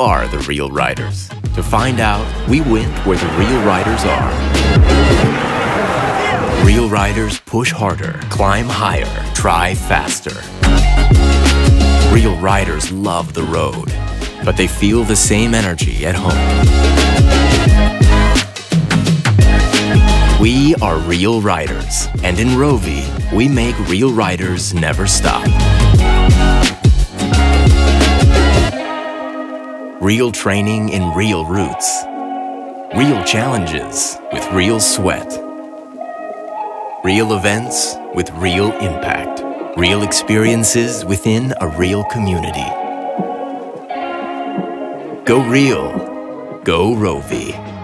are the real riders. To find out, we went where the real riders are. Real riders push harder, climb higher, try faster. Real riders love the road, but they feel the same energy at home. We are real riders, and in ROUVY, we make real riders never stop. Real training in real routes. Real challenges with real sweat. Real events with real impact. Real experiences within a real community. Go real. Go ROUVY.